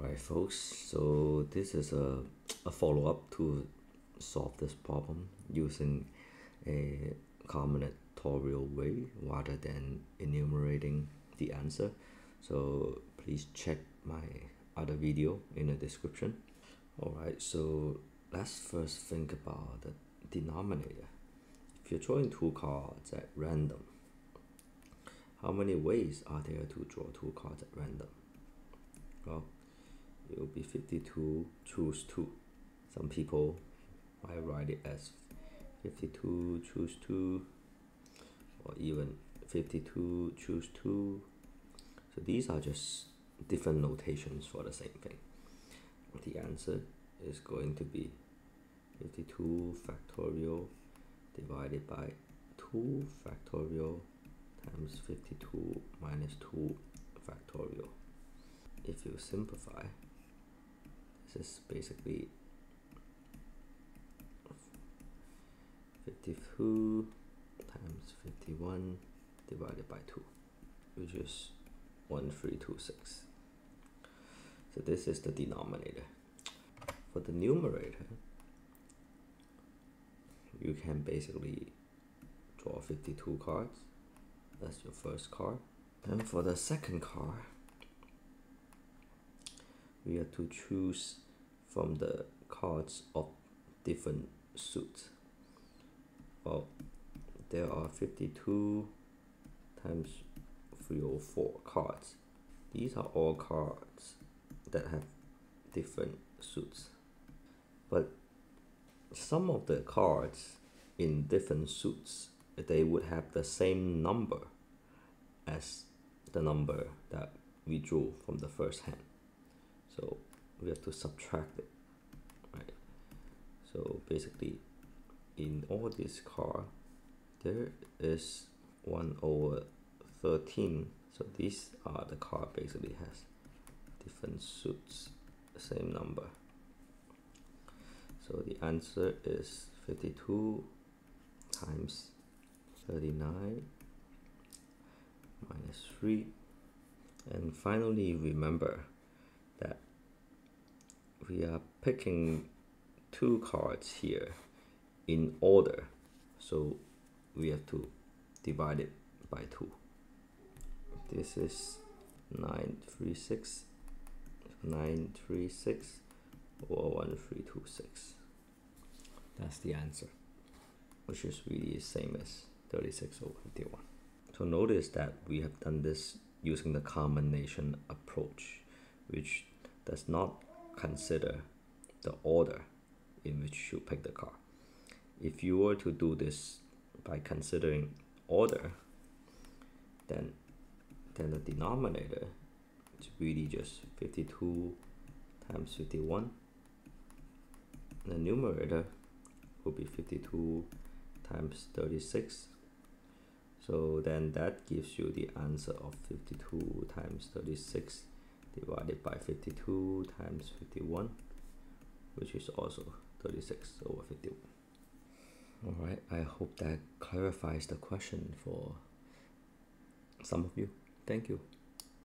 Alright folks, so this is a, a follow-up to solve this problem using a combinatorial way rather than enumerating the answer. So please check my other video in the description. Alright, so let's first think about the denominator. If you're drawing two cards at random, how many ways are there to draw two cards at random? Well, it will be 52 choose 2. Some people might write it as 52 choose 2 or even 52 choose 2. So these are just different notations for the same thing. The answer is going to be 52 factorial divided by 2 factorial times 52 minus 2 factorial. If you simplify, this is basically 52 times 51 divided by 2, which is 1326. So this is the denominator. For the numerator, you can basically draw 52 cards. That's your first card. And for the second card, we have to choose from the cards of different suits. Well, there are 52 times 304 cards. These are all cards that have different suits. But some of the cards in different suits, they would have the same number as the number that we drew from the first hand so we have to subtract it right? So basically in all this car there is 1 over 13 so these are the car basically has different suits same number. So the answer is 52 times 39 minus 3 and finally remember we are picking two cards here in order. So we have to divide it by 2 this is 936 936 or 1326 that's the answer which is really the same as 36 over 51 so notice that we have done this using the combination approach which does not consider the order in which you pick the car. If you were to do this by considering order, then then the denominator is really just 52 times 51. The numerator will be 52 times 36. So then that gives you the answer of 52 times 36 divided by 52 times 51 which is also 36 over 51 alright I hope that clarifies the question for some of you. Thank you